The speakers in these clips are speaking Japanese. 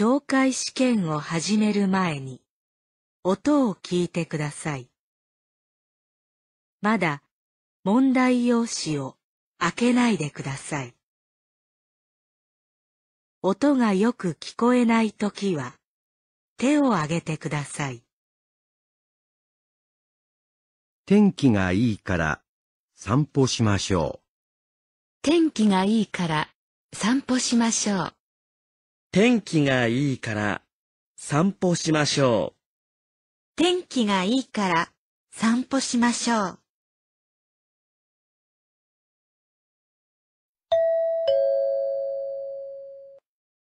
懲戒試験を始める前に、音を聞いてください。まだ問題用紙を開けないでください。音がよく聞こえないときは手を挙げてください。天気がいいから散歩しましょう。天気がいいから散歩しましょう。天気がいいから散歩しましょう。天気がいいから散歩しましょう。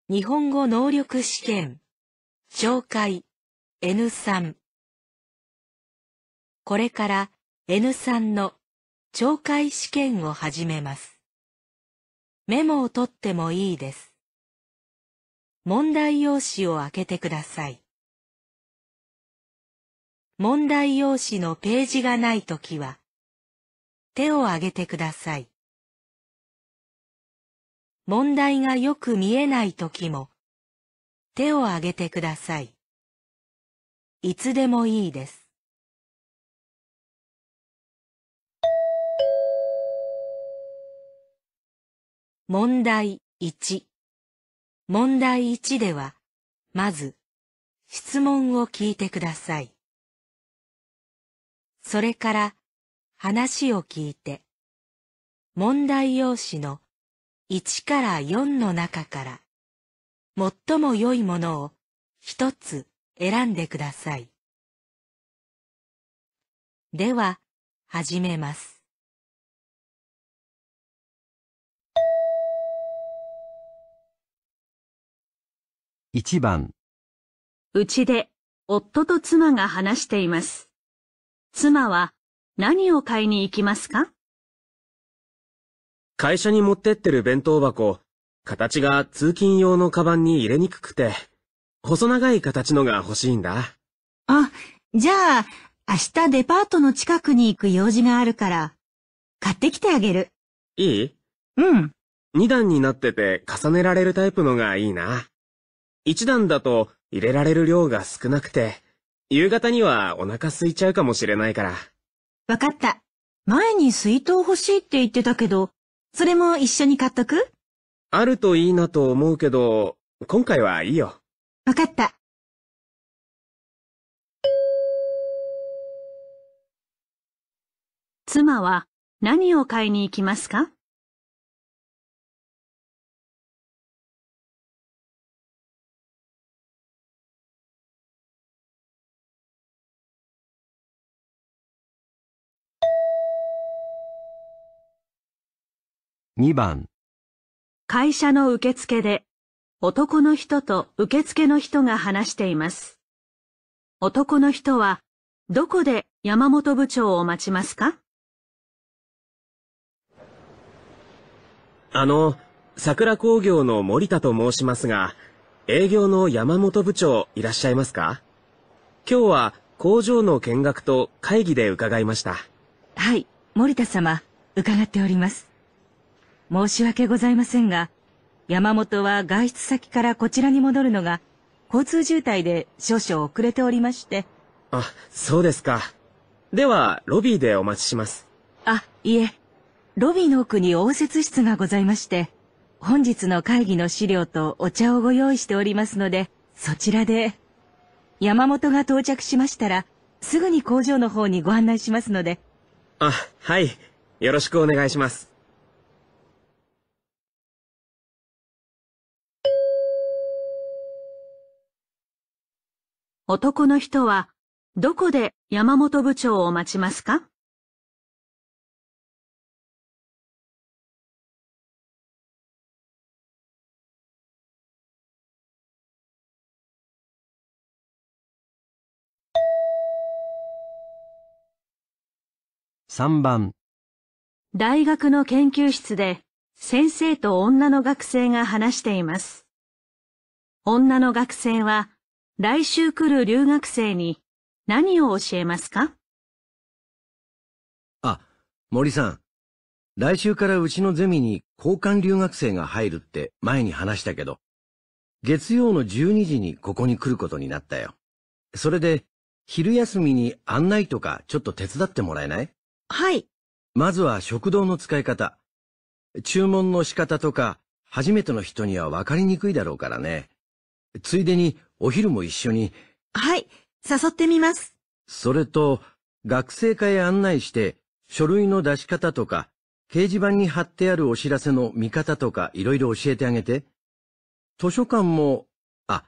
日本語能力試験紹介 N3 これから N3 の懲戒試験を始めます。メモを取ってもいいです。問題用紙を開けてください。問題用紙のページがないときは、手を挙げてください。問題がよく見えないときも、手を挙げてください。いつでもいいです。問題1問題1では、まず、質問を聞いてください。それから、話を聞いて、問題用紙の1から4の中から、最も良いものを一つ選んでください。では、始めます。1番うちで夫と妻が話しています。妻は何を買いに行きますか？会社に持ってってる弁当箱、形が通勤用のカバンに入れにくくて、細長い形のが欲しいんだ。あ、じゃあ、明日デパートの近くに行く用事があるから、買ってきてあげる。いい？うん。二段になってて重ねられるタイプのがいいな。一段だと入れられる量が少なくて、夕方にはお腹空いちゃうかもしれないから。わかった。前に水筒欲しいって言ってたけど、それも一緒に買っとく？あるといいなと思うけど、今回はいいよ。わかった。妻は何を買いに行きますか？2番会社の受付で男の人と受付の人が話しています。男の人はどこで山本部長を待ちますか？あの、桜工業の森田と申しますが、営業の山本部長いらっしゃいますか？今日は工場の見学と会議で伺いました。はい、森田様、伺っております。申し訳ございませんが、山本は外出先からこちらに戻るのが、交通渋滞で少々遅れておりまして。あ、そうですか。では、ロビーでお待ちします。あ、いえ。ロビーの奥に応接室がございまして、本日の会議の資料とお茶をご用意しておりますので、そちらで。山本が到着しましたら、すぐに工場の方にご案内しますので。あ、はい。よろしくお願いします。男の人はどこで山本部長を待ちますか？3番大学の研究室で先生と女の学生が話しています。女の学生は来週来る留学生に何を教えますか？あ、森さん。来週からうちのゼミに交換留学生が入るって前に話したけど、月曜の12時にここに来ることになったよ。それで、昼休みに案内とかちょっと手伝ってもらえない？はい。まずは食堂の使い方。注文の仕方とか、初めての人には分かりにくいだろうからね。ついでにお昼も一緒に、はい。誘ってみます。それと、学生会へ案内して、書類の出し方とか、掲示板に貼ってあるお知らせの見方とかいろいろ教えてあげて。図書館も、あ、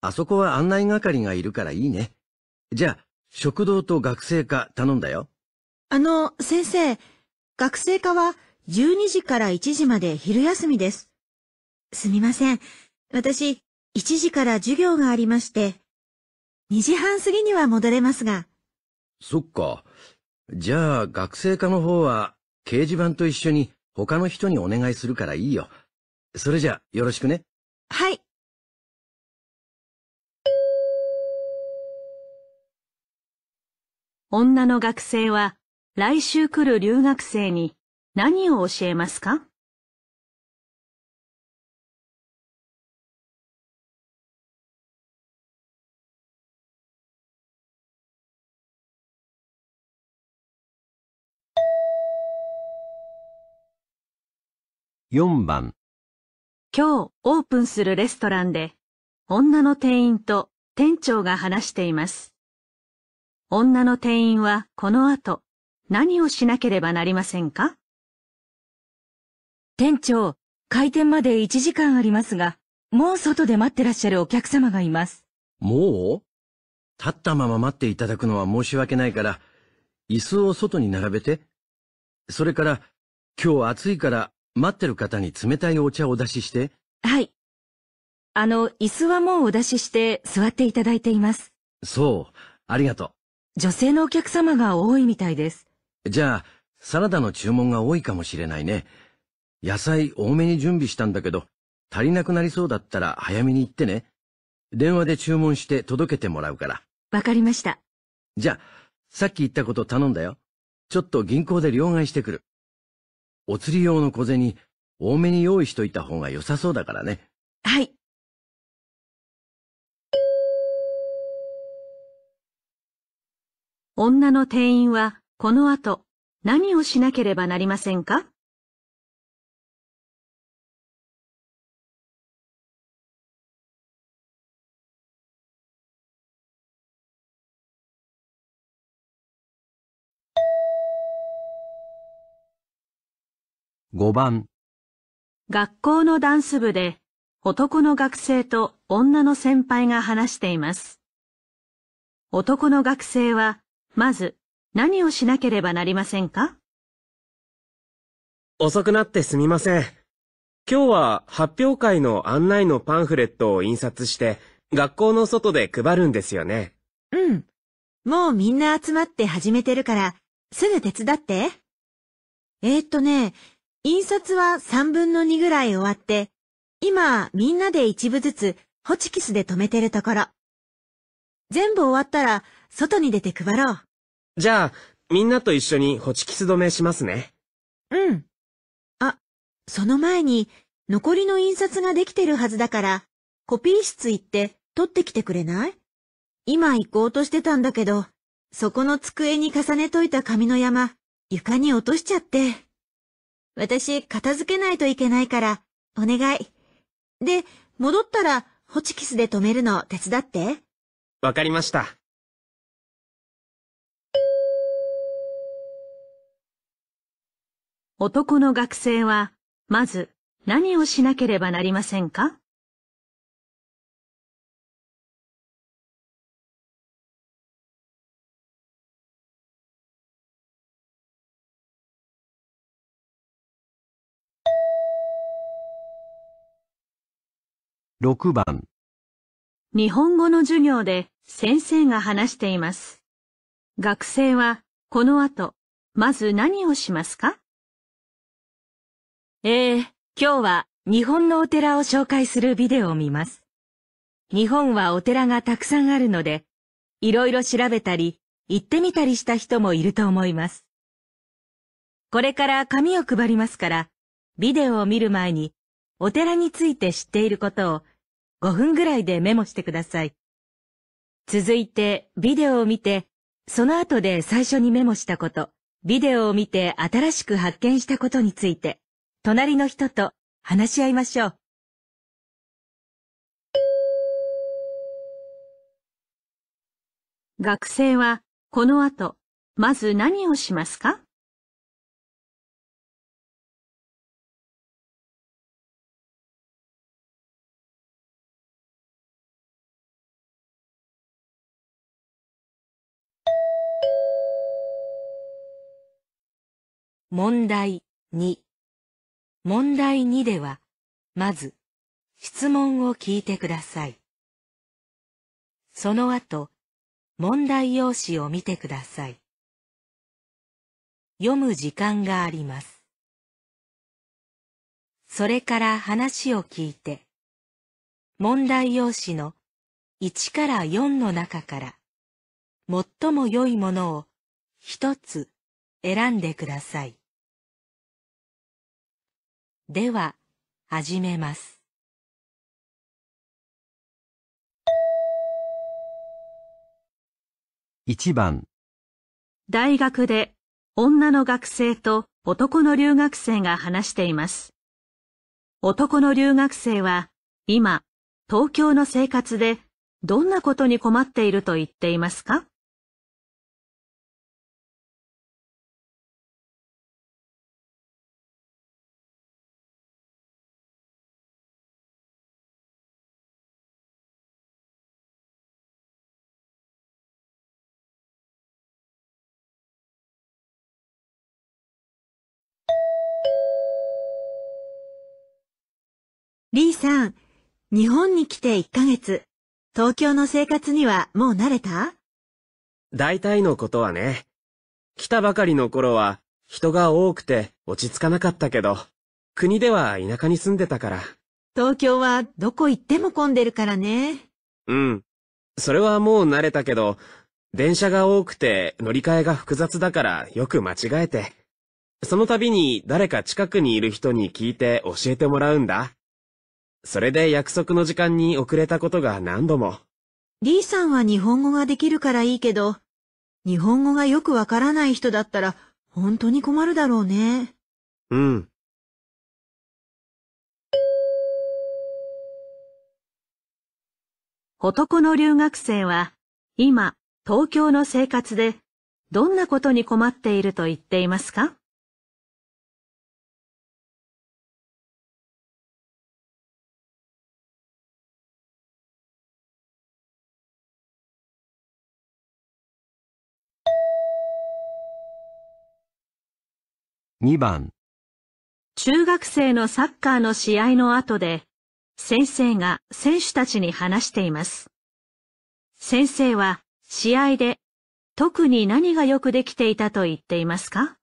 あそこは案内係がいるからいいね。じゃあ、食堂と学生課頼んだよ。あの、先生、学生課は12時から1時まで昼休みです。すみません。私、1時から授業がありまして、2時半過ぎには戻れますが、そっか。じゃあ、学生課の方は、掲示板と一緒に他の人にお願いするからいいよ。それじゃ、よろしくね。はい。女の学生は来週来る留学生に何を教えますか？4番、今日オープンするレストランで女の店員と店長が話しています。女の店員はこの後何をしなければなりませんか？店長、開店まで1時間ありますが、もう外で待ってらっしゃるお客様がいます。もう？立ったまま待っていただくのは申し訳ないから、椅子を外に並べて。それから、今日暑いから待ってる方に冷たいお茶をお出しして。はい。あの、椅子はもうお出しして座っていただいています。そう、ありがと女性のお客様が多いみたいです。う。じゃあ、サラダの注文が多いかもしれないね。野菜多めに準備したんだけど、足りなくなりそうだったら早めに行ってね。電話で注文して届けてもらうから。わかりました。じゃあ、さっき言ったこと頼んだよ。ちょっと銀行で両替してくる。お釣り用の小銭、多めに用意しといた方が良さそうだからね。はい。女の店員はこの後何をしなければなりませんか？5番、学校のダンス部で男の学生と女の先輩が話しています。男の学生はまず何をしなければなりませんか？遅くなってすみません。今日は発表会の案内のパンフレットを印刷して学校の外で配るんですよね。うん。もうみんな集まって始めてるから、すぐ手伝って。えー、っとね、印刷は3分の2ぐらい終わって、今みんなで一部ずつホチキスで留めてるところ。全部終わったら外に出て配ろう。じゃあ、みんなと一緒にホチキス止めしますね。うん。あ、その前に残りの印刷ができてるはずだから、コピー室行って取ってきてくれない？今行こうとしてたんだけど、そこの机に重ねといた紙の山、床に落としちゃって。私、片付けないといけないから、お願い。で、戻ったら、ホチキスで留めるの手伝って。わかりました。男の学生はまず何をしなければなりませんか？6番、日本語の授業で先生が話しています。学生はこの後、まず何をしますか？ええ今日は日本のお寺を紹介するビデオを見ます。日本はお寺がたくさんあるので、いろいろ調べたり、行ってみたりした人もいると思います。これから紙を配りますから、ビデオを見る前に、お寺について知っていることを、5分ぐらいでメモしてください。続いて、ビデオを見て、その後で最初にメモしたこと、ビデオを見て新しく発見したことについて、隣の人と話し合いましょう。学生はこの後、まず何をしますか？問題2問題2では、まず、質問を聞いてください。その後、問題用紙を見てください。読む時間があります。それから話を聞いて、問題用紙の1から4の中から最も良いものを一つ選んでください。では、始めます。1番大学で女の学生と男の留学生が話しています。男の留学生は今、東京の生活でどんなことに困っていると言っていますか？リーさん、日本に来て1ヶ月、東京の生活にはもう慣れた？大体のことはね。来たばかりの頃は人が多くて落ち着かなかったけど、国では田舎に住んでたから。東京はどこ行っても混んでるからね。うん。それはもう慣れたけど、電車が多くて乗り換えが複雑だからよく間違えて。その度に誰か近くにいる人に聞いて教えてもらうんだ。それで約束の時間に遅れたことが何度も。リーさんは日本語ができるからいいけど、日本語がよくわからない人だったら本当に困るだろうね。うん。男の留学生は今東京の生活でどんなことに困っていると言っていますか？2番中学生のサッカーの試合の後で、先生が選手たちに話しています。先生は試合で特に何がよくできていたと言っていますか？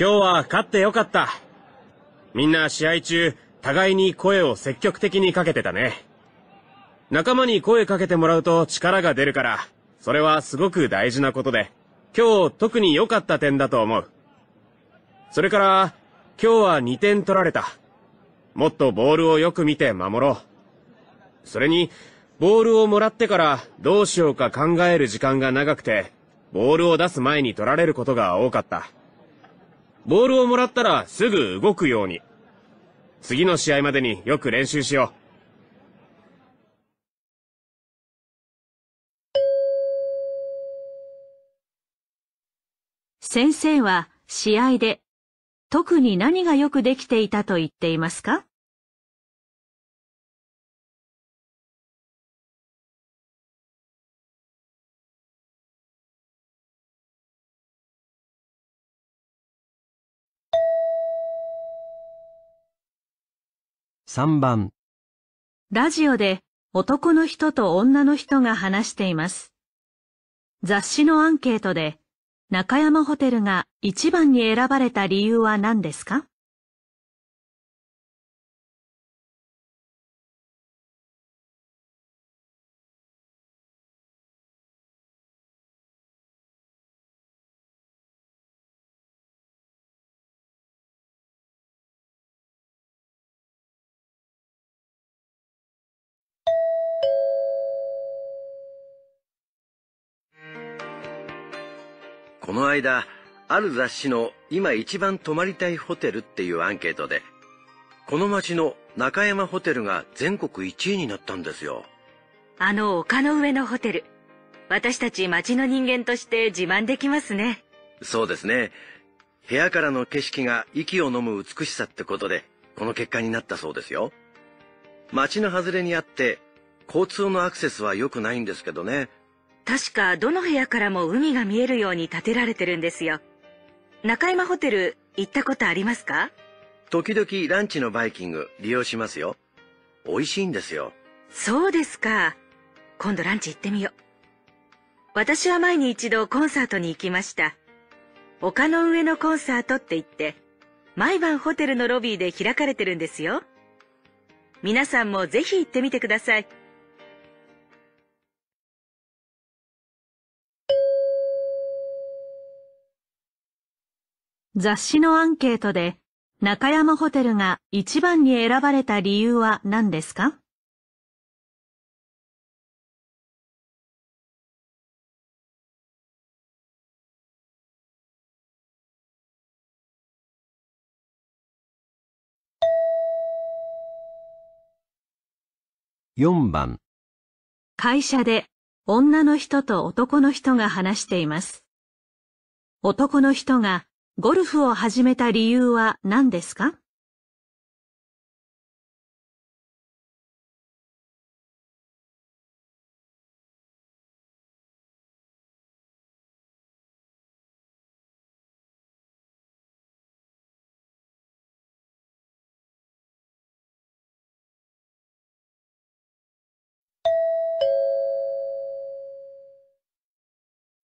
今日は勝ってよかった。みんな試合中、互いに声を積極的にかけてたね。仲間に声かけてもらうと力が出るから、それはすごく大事なことで、今日特に良かった点だと思う。それから、今日は2点取られた。もっとボールをよく見て守ろう。それに、ボールをもらってからどうしようか考える時間が長くて、ボールを出す前に取られることが多かった。ボールをもらったらすぐ動くように。次の試合までによく練習しよう。先生は試合で特に何がよくできていたと言っていますか？3番ラジオで男の人と女の人が話しています。雑誌のアンケートで中山ホテルが一番に選ばれた理由は何ですか？この間、ある雑誌の今一番泊まりたいホテルっていうアンケートで、この町の中山ホテルが全国1位になったんですよ。あの丘の上のホテル。私たち町の人間として自慢できますね。そうですね。部屋からの景色が息を飲む美しさってことで、この結果になったそうですよ。町の外れにあって、交通のアクセスは良くないんですけどね。確かどの部屋からも海が見えるように建てられてるんですよ。中山ホテル行ったことありますか？時々ランチのバイキング利用しますよ。美味しいんですよ。そうですか。今度ランチ行ってみよう。私は前に一度コンサートに行きました。丘の上のコンサートって言って、毎晩ホテルのロビーで開かれてるんですよ。皆さんもぜひ行ってみてください。雑誌のアンケートで中山ホテルが一番に選ばれた理由は何ですか？4番会社で女の人と男の人が話しています。男の人がゴルフを始めた理由は何ですか？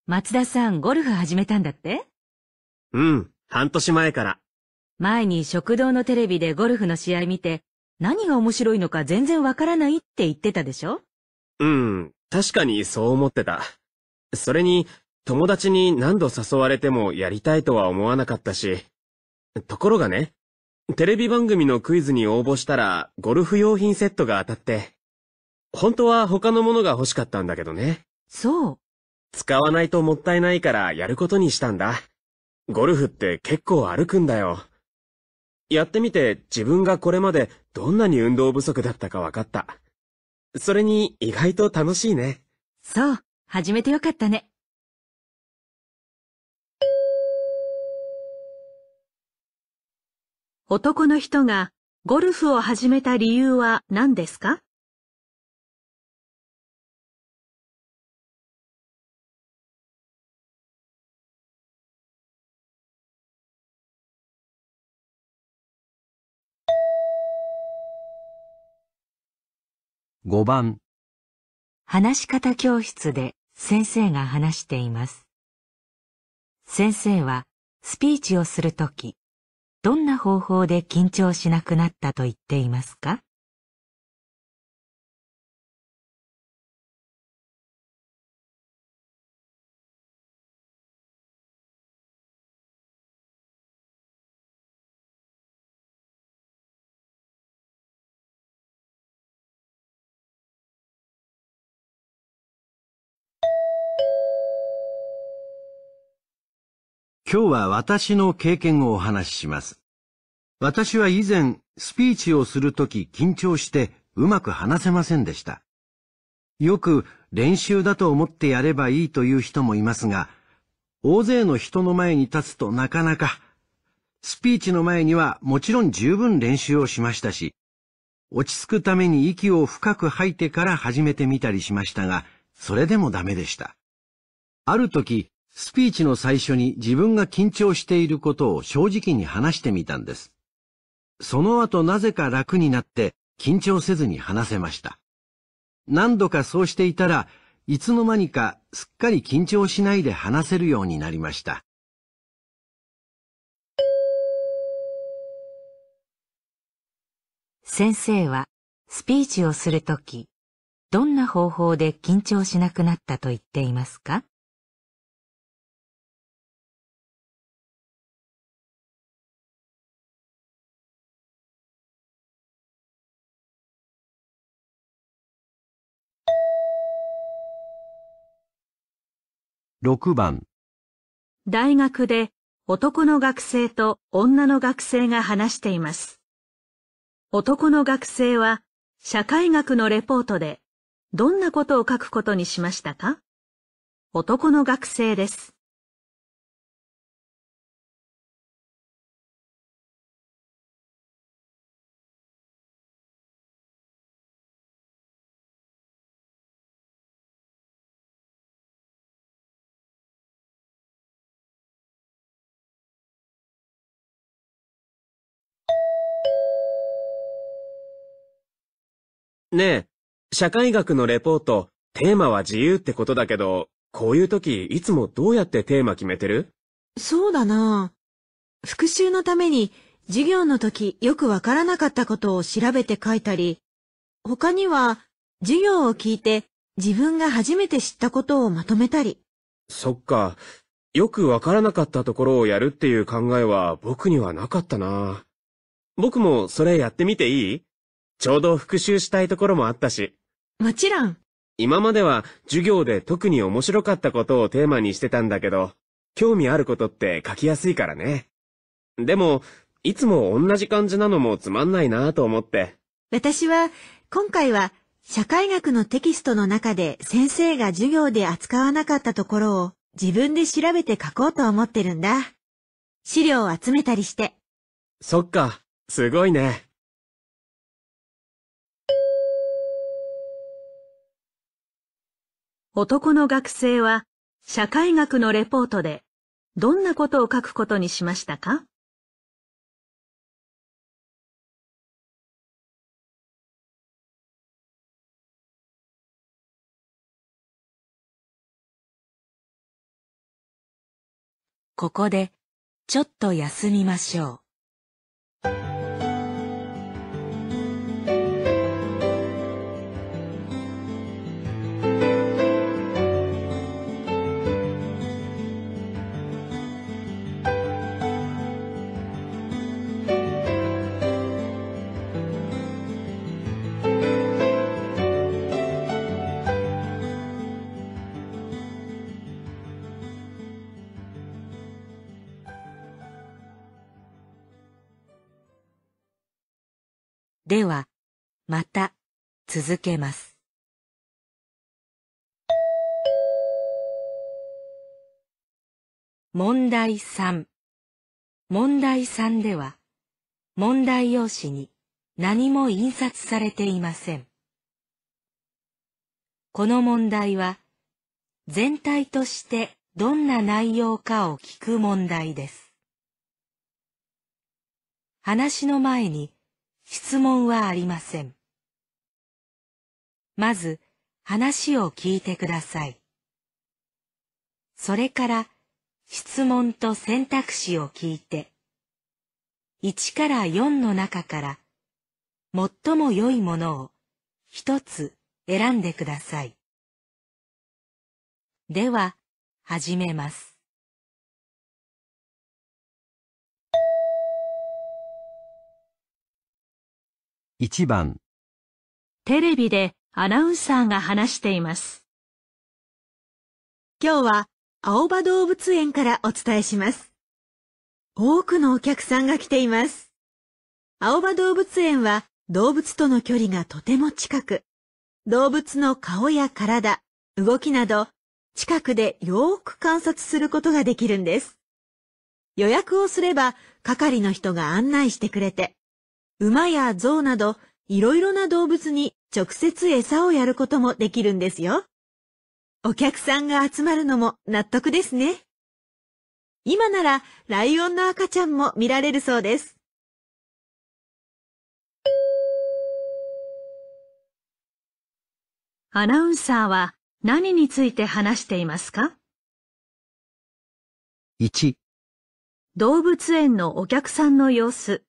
松田さん、ゴルフ始めたんだって？うん、半年前から。前に食堂のテレビでゴルフの試合見て、何が面白いのか全然わからないって言ってたでしょ？うん、確かにそう思ってた。それに、友達に何度誘われてもやりたいとは思わなかったし。ところがね、テレビ番組のクイズに応募したら、ゴルフ用品セットが当たって。本当は他のものが欲しかったんだけどね。そう。使わないともったいないからやることにしたんだ。ゴルフって結構歩くんだよ。やってみて自分がこれまでどんなに運動不足だったか分かった。それに意外と楽しいね。そう。始めてよかったね。男の人がゴルフを始めた理由は何ですか？5番話し方教室で先生が話しています。先生はスピーチをするとき、どんな方法で緊張しなくなったと言っていますか？今日は私の経験をお話しします。私は以前、スピーチをするとき緊張してうまく話せませんでした。よく練習だと思ってやればいいという人もいますが、大勢の人の前に立つとなかなか、スピーチの前にはもちろん十分練習をしましたし、落ち着くために息を深く吐いてから始めてみたりしましたが、それでもダメでした。ある時、スピーチの最初に自分が緊張していることを正直に話してみたんです。その後なぜか楽になって緊張せずに話せました。何度かそうしていたらいつの間にかすっかり緊張しないで話せるようになりました。先生はスピーチをするとき、どんな方法で緊張しなくなったと言っていますか？6番、大学で男の学生と女の学生が話しています。男の学生は社会学のレポートでどんなことを書くことにしましたか？男の学生です。ねえ、社会学のレポート、テーマは自由ってことだけど、こういう時いつもどうやってテーマ決めてる？そうだな。復習のために授業の時よくわからなかったことを調べて書いたり、他には授業を聞いて自分が初めて知ったことをまとめたり。そっか。よくわからなかったところをやるっていう考えは僕にはなかったな。僕もそれやってみていい？ちょうど復習したいところもあったし。もちろん。今までは授業で特に面白かったことをテーマにしてたんだけど、興味あることって書きやすいからね。でも、いつも同じ感じなのもつまんないなと思って。私は今回は社会学のテキストの中で先生が授業で扱わなかったところを自分で調べて書こうと思ってるんだ。資料を集めたりして。そっか、すごいね。男の学生は社会学のレポートでどんなことを書くことにしましたか？ここでちょっと休みましょう。では、また続けます。問題3問題3では、問題用紙に何も印刷されていません。この問題は、全体としてどんな内容かを聞く問題です。話の前に質問はありません。まず話を聞いてください。それから質問と選択肢を聞いて、1から4の中から最も良いものを一つ選んでください。では、始めます。1番、テレビでアナウンサーが話しています。今日は青葉動物園からお伝えします。多くのお客さんが来ています。青葉動物園は動物との距離がとても近く、動物の顔や体、動きなど、近くでよーく観察することができるんです。予約をすれば、係の人が案内してくれて、馬や象など、いろいろな動物に直接餌をやることもできるんですよ。お客さんが集まるのも納得ですね。今ならライオンの赤ちゃんも見られるそうです。アナウンサーは何について話していますか？1、動物園のお客さんの様子。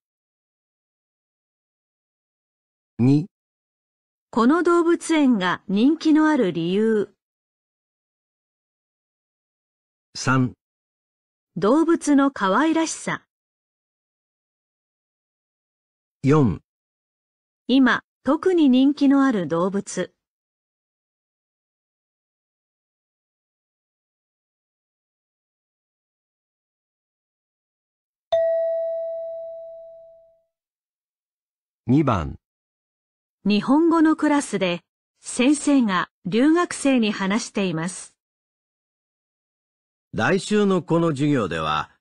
2、この動物園が人気のある理由。3、動物の可愛らしさ。4、今、特に人気のある動物。2番、日本語のクラスで先生が留学生に話しています。来週のこの授業では、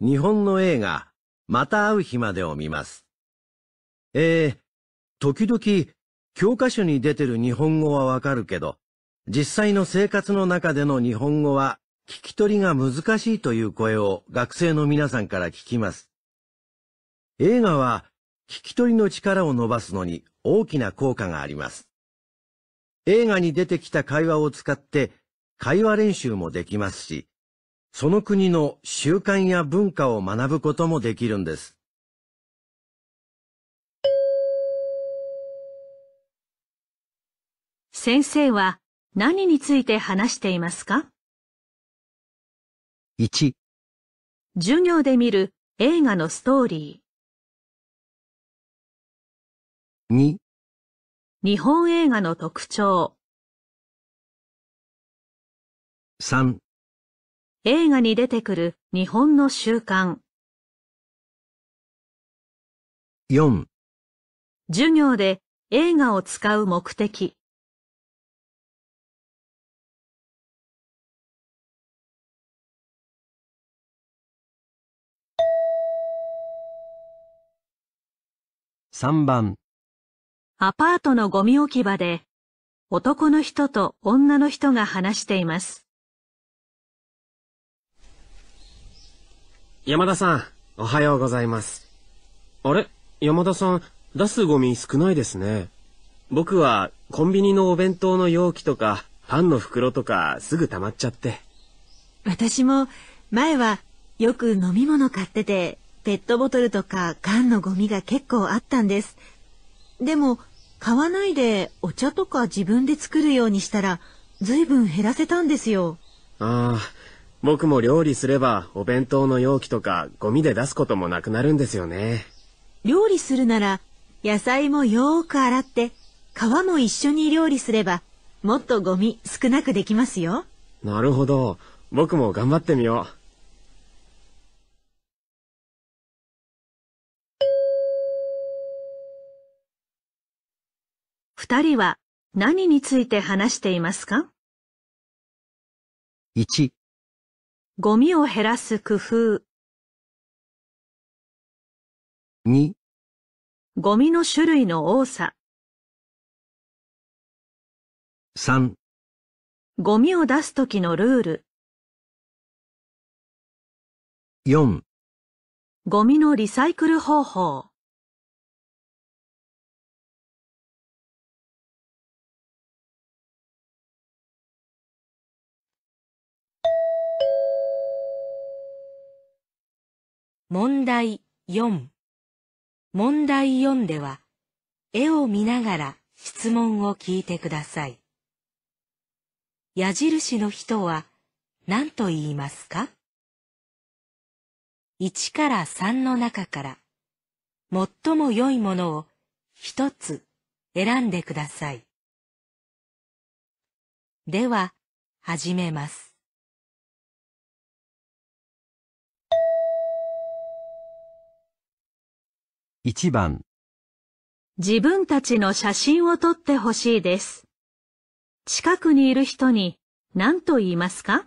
日本の映画、また会う日までを見ます。えー、時々、教科書に出てる日本語はわかるけど、実際の生活の中での日本語は聞き取りが難しいという声を学生の皆さんから聞きます。映画は聞き取りの力を伸ばすのに大きな効果があります。映画に出てきた会話を使って会話練習もできますし、その国の習慣や文化を学ぶこともできるんです。先生は何について話していますか？1、授業で見る映画のストーリ2、ー、日本映画の特徴、3、映画に出てくる日本の習慣、4、授業で映画を使う目的、3番、アパートのゴミ置き場で男の人と女の人が話しています。山田さん、おはようございます。あれ？山田さん、出すゴミ少ないですね。僕はコンビニのお弁当の容器とかパンの袋とかすぐ溜まっちゃって。私も前はよく飲み物買ってて、ペットボトルとか缶のゴミが結構あったんです。でも、買わないでお茶とか自分で作るようにしたら、ずいぶん減らせたんですよ。ああ、僕も料理すればお弁当の容器とかゴミで出すこともなくなるんですよね。料理するなら、野菜もよーく洗って、皮も一緒に料理すれば、もっとゴミ少なくできますよ。なるほど。僕も頑張ってみよう。二人は何について話していますか？1、ゴミを減らす工夫、2、ゴミの種類の多さ、3、ゴミを出す時のルール、4、ゴミのリサイクル方法。問題4問題4では、絵を見ながら質問を聞いてください。矢印の人は何と言いますか ?1 から3の中から、最も良いものを一つ選んでください。では、始めます。1番、自分たちの写真を撮ってほしいです。近くにいる人に何と言いますか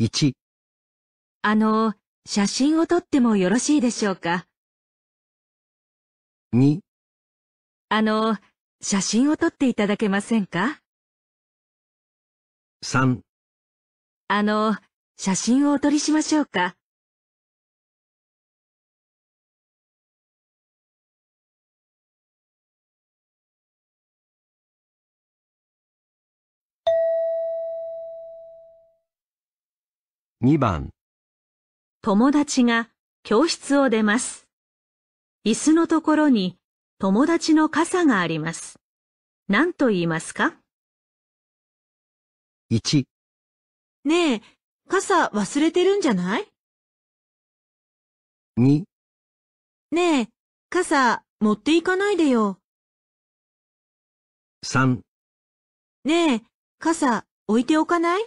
？1、あの、写真を撮ってもよろしいでしょうか？2、あの、写真を撮っていただけませんか？3、あの、写真をお撮りしましょうか？2番、友達が教室を出ます。椅子のところに友達の傘があります。何と言いますか？1、ねえ、傘忘れてるんじゃない？2、ねえ、傘持っていかないでよ。3、ねえ、傘置いておかない？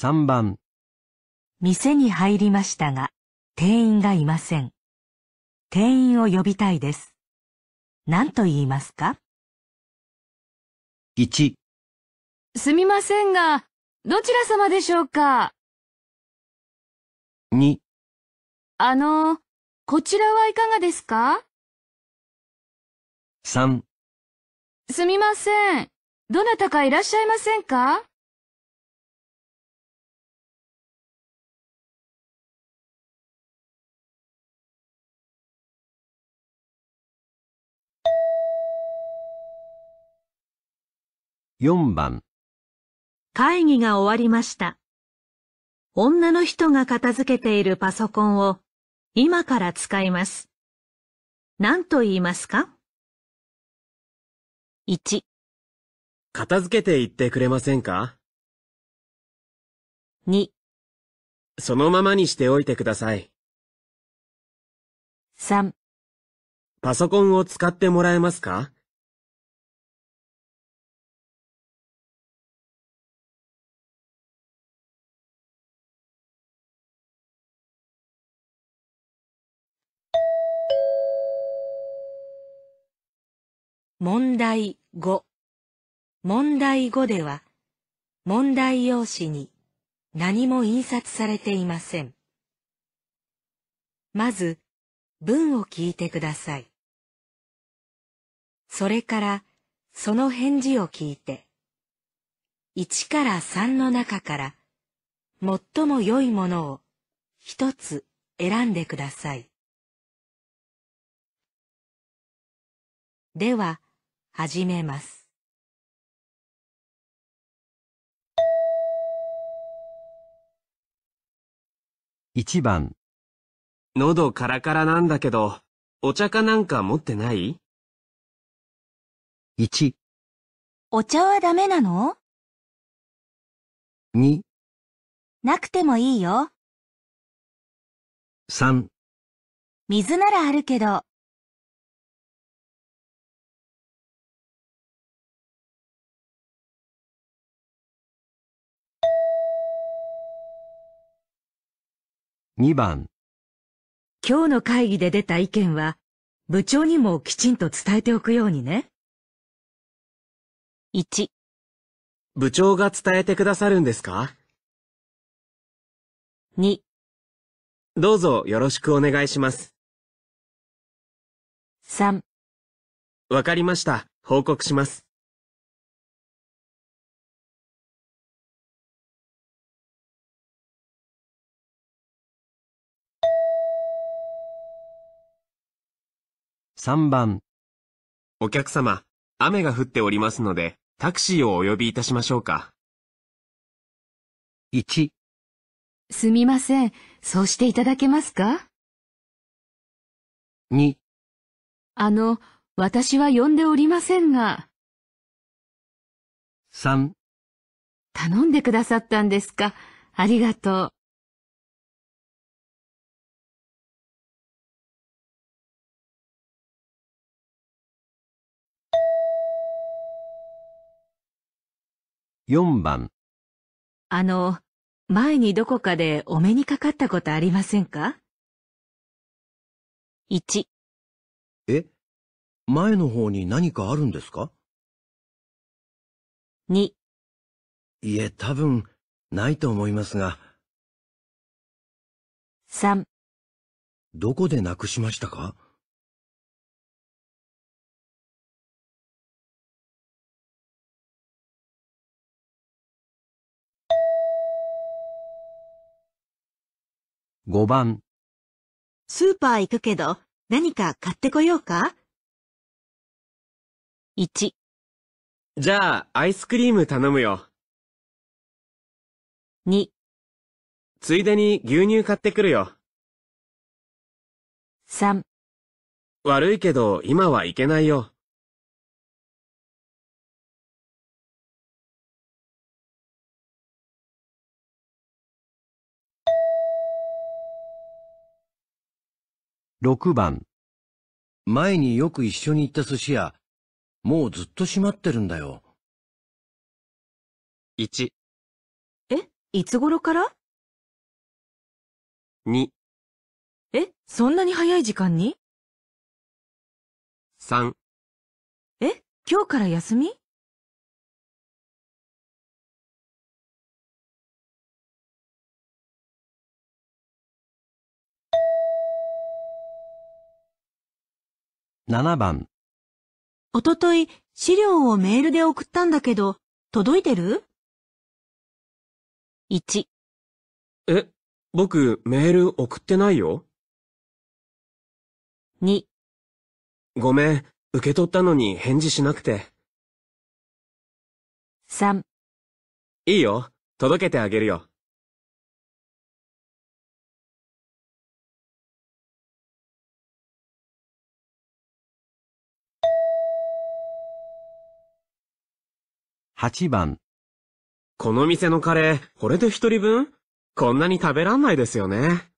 3番、店に入りましたが、店員がいません。店員を呼びたいです。何と言いますか？1、すみませんが、どちら様でしょうか？2、あの、こちらはいかがですか？3、すみません。どなたかいらっしゃいませんか？4番、会議が終わりました。女の人が片付けているパソコンを今から使います。何と言いますか ?1、片付けていってくれませんか？2、そのままにしておいてください。3、パソコンを使ってもらえますか？問題5。問題5では、問題用紙に何も印刷されていません。まず、文を聞いてください。それから、その返事を聞いて、1から3の中から、最も良いものを一つ選んでください。では、始めます。1番、喉カラカラなんだけど、お茶かなんか持ってない？1、お茶はダメなの？2、なくてもいいよ。3、水ならあるけど。2番、今日の会議で出た意見は、部長にもきちんと伝えておくようにね。1、部長が伝えてくださるんですか？2、どうぞよろしくお願いします。3、わかりました。報告します。3番、お客様、雨が降っておりますので、タクシーをお呼びいたしましょうか。1、すみません。そうしていただけますか？2、あの、私は呼んでおりませんが、3、頼んでくださったんですか？ありがとう。4番、あの、前にどこかでお目にかかったことありませんか ?1、え？前の方に何かあるんですか？2、いえ、多分、ないと思いますが、3、どこでなくしましたか？5番、スーパー行くけど何か買ってこようか？1、じゃあ、アイスクリーム頼むよ。2、ついでに牛乳買ってくるよ。3悪いけど、今は行けないよ。6番。前によく一緒に行った寿司屋、もうずっと閉まってるんだよ。1、え、いつ頃から？2、え、そんなに早い時間に？3、え、今日から休み？7番。おととい資料をメールで送ったんだけど、届いてる？1、え、僕、メール送ってないよ。2、ごめん、受け取ったのに返事しなくて。3いいよ、届けてあげるよ。8番。この店のカレー、これで一人分？こんなに食べらんないですよね。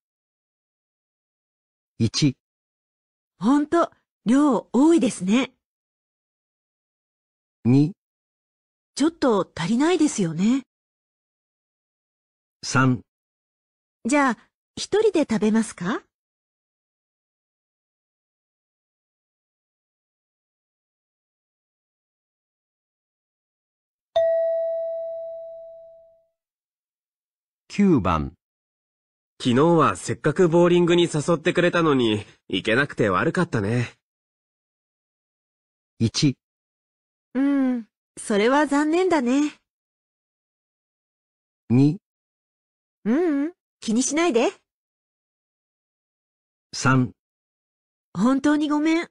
1、ほんと、量多いですね。2、ちょっと足りないですよね。3、じゃあ、一人で食べますか？9番。昨日はせっかくボーリングに誘ってくれたのに、行けなくて悪かったね。1、うん、それは残念だね。2、ううん、気にしないで。3本当にごめん。